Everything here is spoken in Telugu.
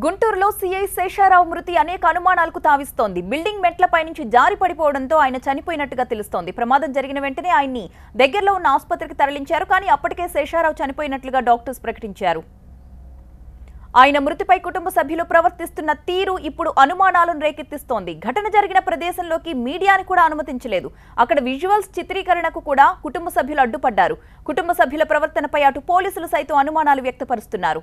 గుంటూరులో సీఐ శేషారావు మృతి అనేక అనుమానాలకు తావిస్తోంది. బిల్డింగ్ మెట్లపై నుంచి జారి పడిపోవడంతో ఆయన చనిపోయినట్టుగా తెలుస్తోంది. ప్రమాదం జరిగిన వెంటనే ఆయన్ని దగ్గరలో ఉన్న ఆసుపత్రికి తరలించారు. కానీ అప్పటికే శేషారావు చనిపోయినట్లుగా డాక్టర్స్ ప్రకటించారు. ఆయన మృతిపై కుటుంబ సభ్యులు ప్రవర్తిస్తున్న తీరు ఇప్పుడు అనుమానాలను రేకెత్తిస్తోంది. ఘటన జరిగిన ప్రదేశంలోకి మీడియాని కూడా అనుమతించలేదు. అక్కడ విజువల్స్ చిత్రీకరణకు కూడా కుటుంబ సభ్యులు అడ్డుపడ్డారు. కుటుంబ సభ్యుల ప్రవర్తనపై అటు పోలీసులు సైతం అనుమానాలు వ్యక్తపరుస్తున్నారు.